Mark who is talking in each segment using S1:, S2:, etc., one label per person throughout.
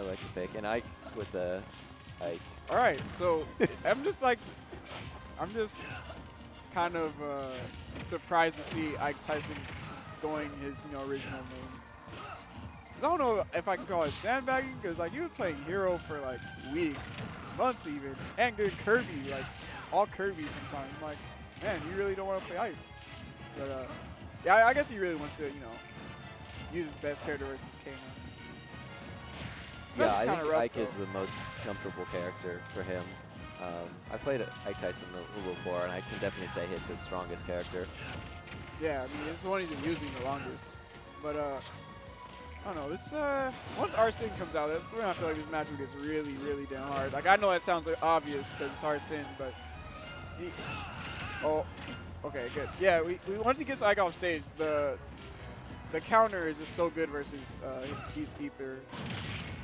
S1: I like the pick. And Ike with the Ike.
S2: All right, so I'm just like, I'm just kind of uh, surprised to see Ike Tyson going his you know original name. Cause I don't know if I can call it sandbagging, because like he was playing hero for like weeks, months even, and good Kirby, like all Kirby sometimes. I'm like, man, you really don't want to play Ike. But uh, yeah, I, I guess he really wants to, you know, use his best character versus K9.
S1: Yeah, I think
S2: rough,
S1: Ike is the most comfortable character for him. Um, I played Ike Tyson a little before, and I can definitely say it's his strongest character.
S2: Yeah, I mean, it's the one he's been using the longest. But, uh, I don't know. This, uh, once Arsene comes out, we're gonna feel like this matchup gets really, really damn hard. Like, I know that sounds like, obvious because it's Arsene, but he, oh, okay, good. Yeah, we, we once he gets Ike off stage, the the counter is just so good versus uh, he's Aether.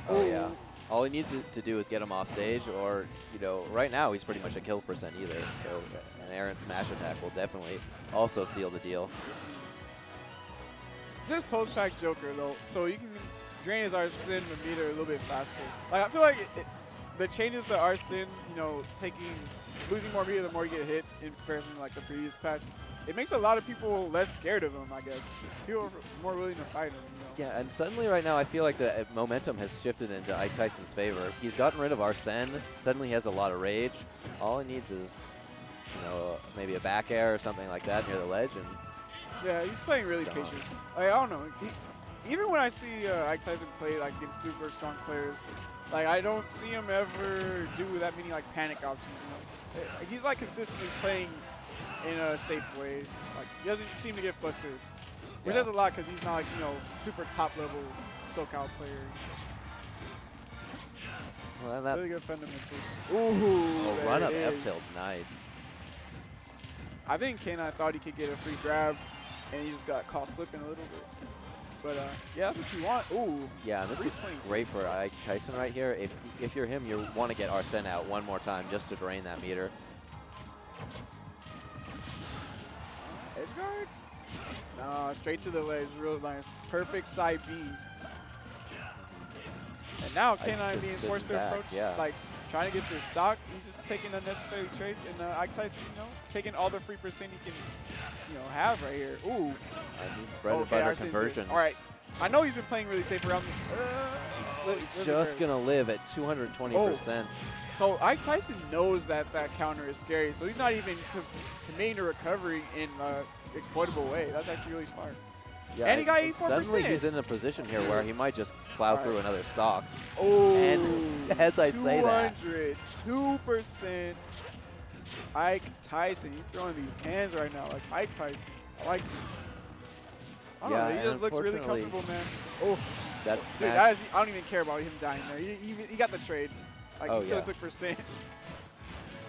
S1: Oh yeah. All he needs to- do is get him off stage, or you know, right now he's pretty much a kill percent either. So an Aaron smash attack will definitely also seal the deal.
S2: This post-patch Joker though, so you can drain his Arsene meter a little bit faster. Like I feel like it, it, the changes to Arsene, you know, taking losing more meter the more you get hit in comparison to like the previous patch, it makes a lot of people less scared of him. I guess people are more willing to fight him. You know?
S1: Yeah, and suddenly right now I feel like the uh, momentum has shifted into Ike Tyson's favor. He's gotten rid of Arsene. Suddenly he has a lot of rage. All he needs is, you know, maybe a back air or something like that near the ledge, and
S2: Yeah, he's playing really patient. Like, I don't know. He, even when I see uh, Ike Tyson play like against super strong players, like I don't see him ever do that many like panic options. You know? Uh, He's like consistently playing in a safe way. Like he doesn't seem to get flustered, which
S1: Yeah.
S2: says a lot because he's not like you know super top level SoCal player.
S1: well, that
S2: Really good fundamentals. Ooh,
S1: oh, run up
S2: it
S1: F tilt, nice.
S2: I think K9 thought he could get a free grab, and he just got caught slipping a little bit. But uh, yeah, that's what you want. Ooh,
S1: Yeah, and this is
S2: swing.
S1: great for Ike Tyson right here. If if you're him, you want to get Arsene out one more time just to drain that meter.
S2: Edge guard? No, straight to the ledge, real nice. Perfect side B. And now
S1: Ike's
S2: K9 being forced to
S1: back,
S2: approach,
S1: yeah.
S2: like trying to get this stock. He's just taking unnecessary trades, and uh, Ike Tyson, you know, taking all the free percent he can, you know, have right here. Ooh.
S1: And he's bread and
S2: Okay,
S1: butter conversions.
S2: All right. I know he's been playing really safe around. Uh,
S1: He's just gonna live at 220%. Oh.
S2: So Ike Tyson knows that that counter is scary, so he's not even committing to recovery in an exploitable way. That's actually really smart.
S1: Yeah,
S2: And he got 84%.
S1: Suddenly he's in a position here where he might just plow
S2: All
S1: through another stock.
S2: Oh,
S1: And as I say that-
S2: 202 percent. Ike Tyson, he's throwing these hands right now, like Ike Tyson. I like. I don't
S1: Yeah,
S2: know, he just looks really comfortable, man. Oh,
S1: That's
S2: dude, that is, I don't even care about him dying there. He, he, he got the trade. Like
S1: Oh,
S2: he still
S1: yeah.
S2: took percent.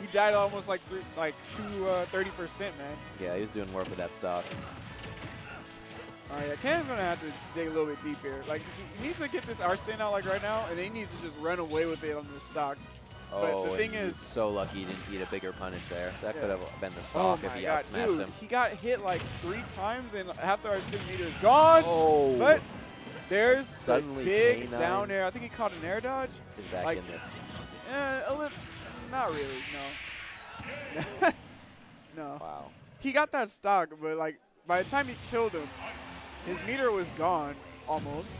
S2: he died almost like three, like two uh, 30 percent, man.
S1: yeah, he was doing work with that stock.
S2: All right, yeah, K9's gonna have to dig a little bit deep here. Like he, needs to get this Arsene out like right now, and then he needs to just run away with it on the stock. But
S1: Oh,
S2: the thing
S1: he's
S2: is-
S1: so lucky he didn't eat a bigger punish there. That
S2: Yeah.
S1: could have been the stock if he
S2: God,
S1: outsmashed
S2: dude,
S1: him.
S2: he got hit like three times, and half the Arsene meter is gone.
S1: Oh,
S2: But there's
S1: Suddenly
S2: the big
S1: K9
S2: down air. I think he caught an air dodge.
S1: is back
S2: like-
S1: in this.
S2: Eh, a little, not really, no. no.
S1: Wow.
S2: He got that stock, but like by the time he killed him, his meter was gone almost,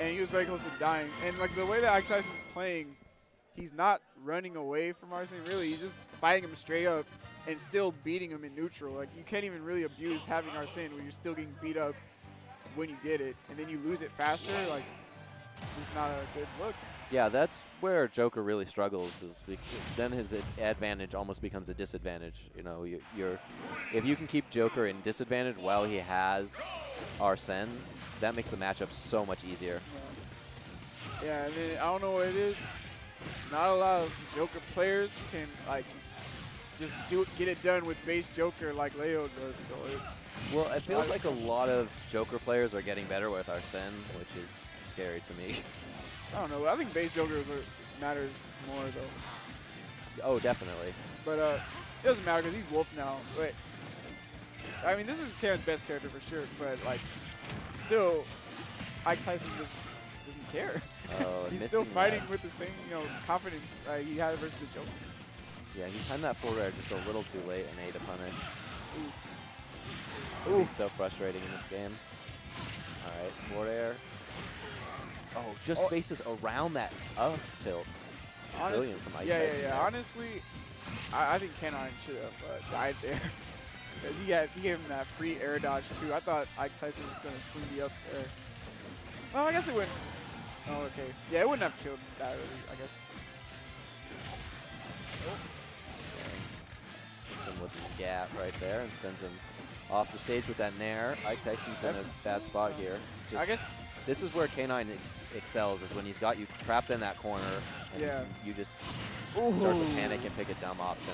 S2: and he was very close to dying. And like the way that Ike Tyson's playing, he's not running away from Arsene. Really, he's just fighting him straight up and still beating him in neutral. Like you can't even really abuse having Arsene when you're still getting beat up when you get it, and then you lose it faster. Like it's just not a good look.
S1: Yeah, that's where Joker really struggles. Is then his advantage almost becomes a disadvantage. You know, you, you're if you can keep Joker in disadvantage while he has Arsene, that makes the matchup so much easier.
S2: Yeah, I mean, I don't know what it is. Not a lot of Joker players can like just do get it done with base Joker like Leo does. So it,
S1: Well, it feels like a lot of Joker players are getting better with Arsene, which is scary to me.
S2: I don't know. I think base Joker matters more though.
S1: oh, definitely.
S2: But uh, it doesn't matter because he's Wolf now. Wait, I mean, this is K9's best character for sure. But like, still, Ike Tyson just doesn't care.
S1: Oh,
S2: he's still fighting
S1: that.
S2: with the same, you know, confidence uh, he had versus the Joker.
S1: Yeah, he timed that forward air just a little too late and A to punish.
S2: Ooh.
S1: He's so frustrating in this game. All right, forward air. Oh, just
S2: Oh.
S1: spaces around that up tilt.
S2: Honestly,
S1: Brilliant from Ike
S2: yeah,
S1: Tyson
S2: yeah, yeah.
S1: there.
S2: Honestly, I, I think K9 should have uh, died there. Because he, had- he gave him that free air dodge, too. I thought Ike Tyson was going to swing the up air. Well, I guess it wouldn't. Oh, okay. Yeah, it wouldn't have killed that early, I guess.
S1: Hits him with his gap right there and sends him off the stage with that nair. Ike Tyson's in a bad spot here.
S2: I guess,
S1: this is where K9 ex excels, is when he's got you trapped in that corner and
S2: Yeah.
S1: you just start to panic and pick a dumb option.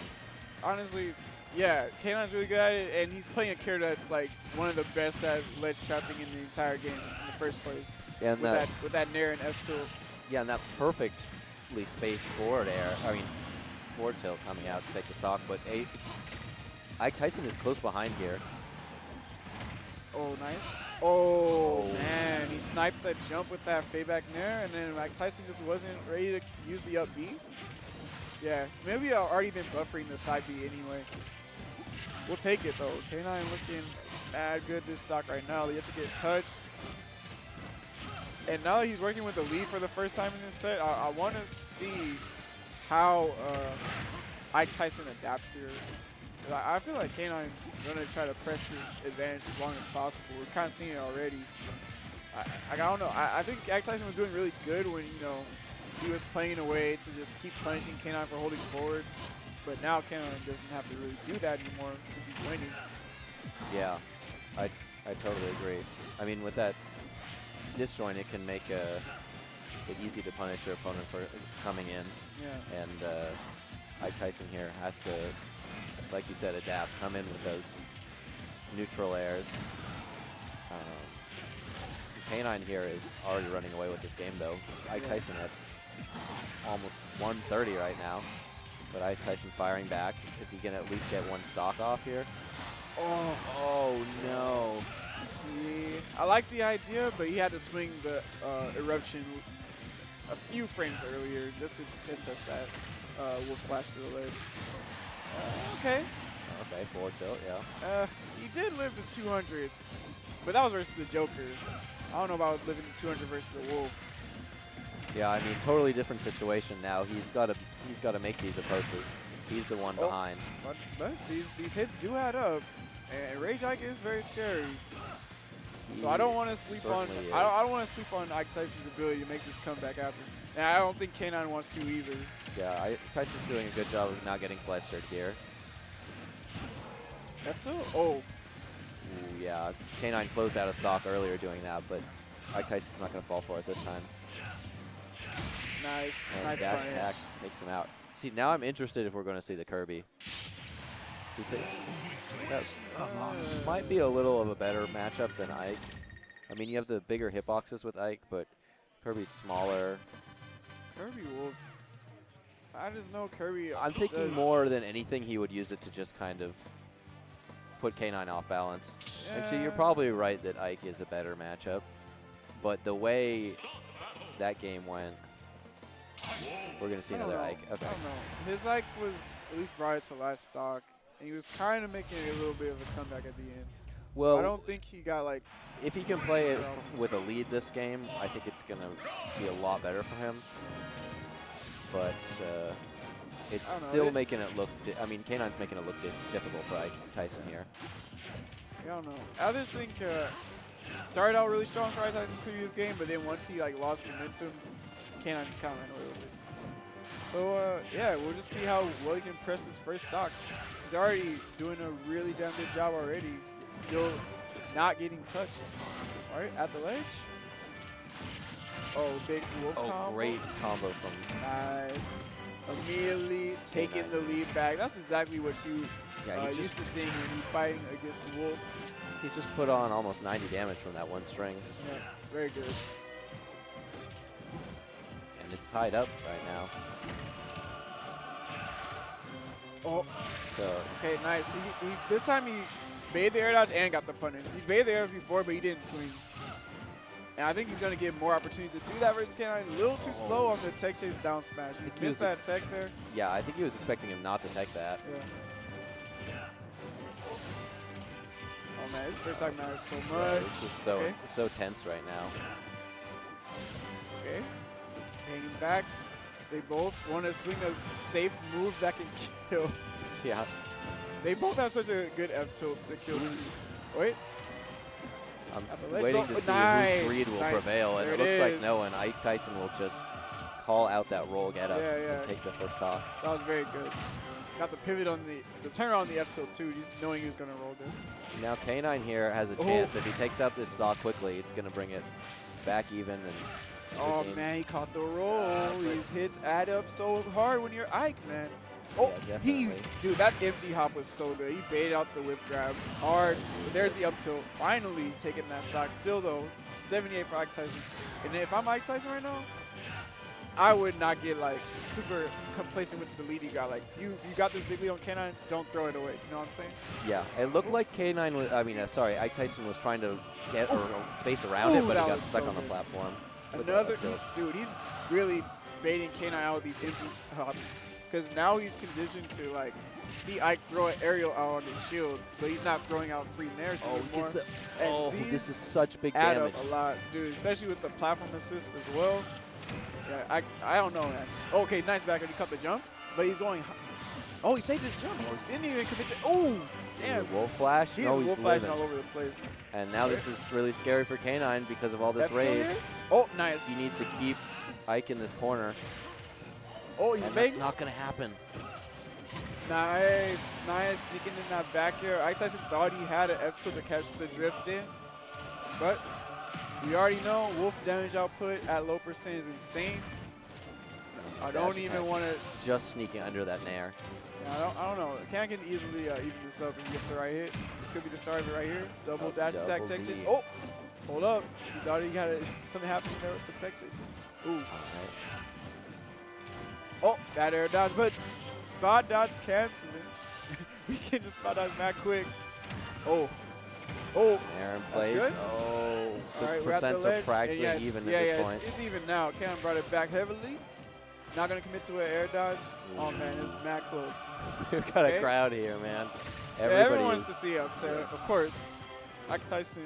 S2: honestly, yeah, K9's really good at it, and he's playing a character that's like one of the best at ledge trapping in the entire game in the first place.
S1: And
S2: with
S1: that,
S2: that with that nair and F tilt.
S1: yeah, and that perfectly spaced forward air, I mean, forward tilt coming out to take the stock, but a Ike Tyson is close behind here.
S2: Oh, nice. Oh,
S1: Oh.
S2: man, he sniped that jump with that fade back nair, and then Mike Tyson just wasn't ready to use the up B. Yeah, maybe I've already been buffering the side B anyway. We'll take it though. K9 looking bad good this stock right now. You have to get touched. And now that he's working with the lead for the first time in this set, I, I want to see how uh, Ike Tyson adapts here. I, feel like K9 is going to try to press this advantage as long as possible. We're kind of seeing it already. I, I, I don't know. I, I think Ike Tyson was doing really good when, you know, he was playing in a way to just keep punishing K9 for holding forward. But now K9 doesn't have to really do that anymore since he's winning.
S1: Yeah, I, I totally agree. I mean, with that disjoint, it can make uh, it easy to punish your opponent for coming in.
S2: Yeah.
S1: And uh, Ike Tyson here has to, like you said, adapt, come in with those neutral airs. Um, K9 here is already running away with this game, though. Ike Tyson at almost 130 right now. But Ike Tyson firing back. Is he going to at least get one stock off here?
S2: Oh,
S1: Oh, no.
S2: yeah. I like the idea, but he had to swing the uh, eruption a few frames earlier just to test that uh, wolf flash to the ledge. Uh, okay.
S1: Okay, forward tilt, yeah.
S2: Uh, he did live to 200, but that was versus the Joker. I don't know about living to 200 versus the Wolf.
S1: Yeah, I mean, totally different situation now. He's got to he's got to make these approaches. He's the one
S2: Oh.
S1: behind.
S2: But, but these, these hits do add up, and Rage Ike is very scary. So I don't want to sleep on
S1: certainly
S2: I don't, don't want to sleep on Ike Tyson's ability to make this comeback happen. And I don't think K9 wants to either.
S1: Yeah, uh, I, Tyson's doing a good job of not getting flustered here.
S2: That's a oh
S1: Ooh, yeah, K9 closed out of stock earlier doing that, but Ike Tyson's not going to fall for it this time.
S2: nice
S1: And
S2: nice
S1: dash
S2: punish.
S1: attack takes him out. See, now I'm interested if we're going to see the Kirby. That might be a little of a better matchup than Ike. I mean, you have the bigger hitboxes with Ike, but Kirby's smaller.
S2: Kirby Wolf. I just know Kirby.
S1: I'm thinking more than anything he would use it to just kind of put K9 off balance. Actually, you're probably right that Ike is a better matchup. But the way that game went, we're going to see another
S2: know.
S1: Ike. Okay.
S2: I don't know. His Ike was at least brought it to last stock, and he was kind of making a little bit of a comeback at the end. So
S1: Well,
S2: I don't think he got like.
S1: if he can play it with a lead this game, I think it's going to be a lot better for him. But uh, it's
S2: know,
S1: still
S2: it-
S1: making it look. Di- I mean, K9's making it look di- difficult for Tyson here.
S2: I don't know. I just think uh, started out really strong for Tyson previous game, but then once he like lost momentum, K9 just kind of ran away with it. So uh, yeah, we'll just see how well he can press his first stock. He's already doing a really damn good job already. Still not getting touched. All right, at the ledge. Oh, big wolf
S1: Oh,
S2: combo.
S1: great combo from
S2: Nice. Immediately taking
S1: K9.
S2: the lead back. That's exactly what you
S1: Yeah,
S2: uh,
S1: he
S2: used to seeing when you're fighting against Wolf.
S1: he just put on almost 90 damage from that one string,
S2: Yeah, very good.
S1: and it's tied up right now.
S2: Oh,
S1: So
S2: okay, nice. He, he, this time he made the air dodge and got the punish. He made the air dodge before, but he didn't swing. And I think he's going to get more opportunity to do that versus K9. A little too slow on the tech chase down smash. He missed that tech there.
S1: Yeah, I think he was expecting him not to tech that.
S2: Yeah. Oh man, this first time matters so
S1: Yeah,
S2: much.
S1: it's just so
S2: Okay.
S1: so tense right now.
S2: Okay. Hanging back. They both want to swing a safe move that can kill.
S1: Yeah.
S2: They both have such a good F tilt to kill. Wait.
S1: I'm
S2: At the ledge,
S1: waiting to see
S2: nice,
S1: whose greed will
S2: nice.
S1: prevail, and
S2: There
S1: it looks like no one. Ike Tyson will just call out that roll get up
S2: Yeah, yeah.
S1: and take the first stock.
S2: That was very good. Got the pivot on the the turn on the F tilt too, just knowing he was gonna roll this.
S1: Now K9 here has a
S2: Oh.
S1: chance. If he takes out this stock quickly, it's going to bring it back even. And
S2: Oh man, he caught the roll.
S1: Yeah,
S2: These hits add up so hard when you're Ike, man. Oh,
S1: Yeah,
S2: he, dude, that empty hop was so good. He baited out the whip grab hard. But there's the up tilt. Finally taking that stock. Still though, 78 for Ike Tyson. And if I'm Ike Tyson right now, I would not get like super complacent with the lead you got. Like you, you got this big lead on K9, don't throw it away. You know what I'm saying?
S1: yeah, it looked like K9 was. I mean, uh, sorry, Ike Tyson was trying to get or space around it, but he got stuck
S2: so
S1: on the platform.
S2: Another, dude, he's really baiting K9 out with these empty hops. Because now he's conditioned to like see Ike throw an aerial out on his shield, but he's not throwing out free nairs
S1: Oh,
S2: anymore. And
S1: oh, this is such big
S2: add
S1: damage.
S2: up a lot, dude. Especially with the platform assist as well. Yeah, I, I don't know, man. Okay, nice back end. He cut the jump, but he's going. Oh, he saved his jump. Oh, he didn't even commit to. Oh, damn.
S1: Wolf flash?
S2: He's
S1: no, he's
S2: wolf flashing all over the place.
S1: And now this is really scary for K9 because of all this
S2: F2
S1: rage.
S2: Oh, nice.
S1: He needs to keep Ike in this corner,
S2: oh,
S1: and that's not going to happen.
S2: Nice, nice sneaking in that back air. Ike Tyson thought he had an tilt to catch the drift in, but we already know Wolf damage output at low percent is insane. I don't even want to.
S1: Just sneaking under that nair.
S2: I don't. I don't know. K9 can easily uh, even this up and get the right hit. This could be the start of it right here. Double
S1: Oh,
S2: dash attack,
S1: double
S2: chase.
S1: V.
S2: Oh, hold up. You thought he had a, something happening there with the chase. Ooh. Oh, that air dodge, but spot dodge canceling. we can just spot dodge back quick. Oh. Oh.
S1: Aaron
S2: plays.
S1: Oh, the
S2: right,
S1: percents are practically
S2: yeah,
S1: even
S2: yeah,
S1: at this
S2: yeah,
S1: point.
S2: It's, it's even now. Cam brought it back heavily. Not gonna commit to an air dodge. Oh mm. man, it's mad close.
S1: We've got
S2: Okay.
S1: a crowd here, man.
S2: Yeah,
S1: Everybody
S2: everyone wants to see upset, of course. Ike Tyson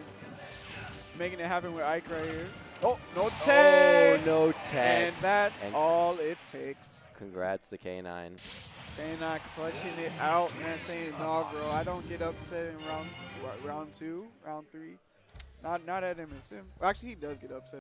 S2: making it happen with Ike right here. Oh, no
S1: Oh,
S2: tag!
S1: no tag.
S2: And that's
S1: And-
S2: all it takes.
S1: Congrats to K9.
S2: Saying not clutching it out, man. Saying no, bro. I don't get upset in round round two, round three. Not not at MSM. Actually, he does get upset.